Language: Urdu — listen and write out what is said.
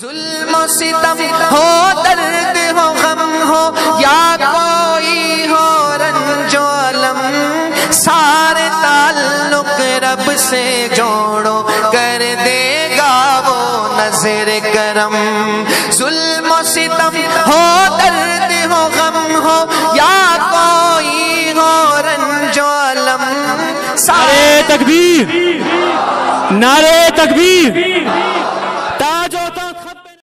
ظلم و ستم ہو، درد ہو، غم ہو، یا کوئی ہو رنج و علم سارے تعلق رب سے جوڑو، کر دے گا وہ نظر کرم۔ ظلم و ستم ہو، درد ہو، غم ہو، یا کوئی ہو رنج و علم نعرے تکبیر نعرے تکبیر۔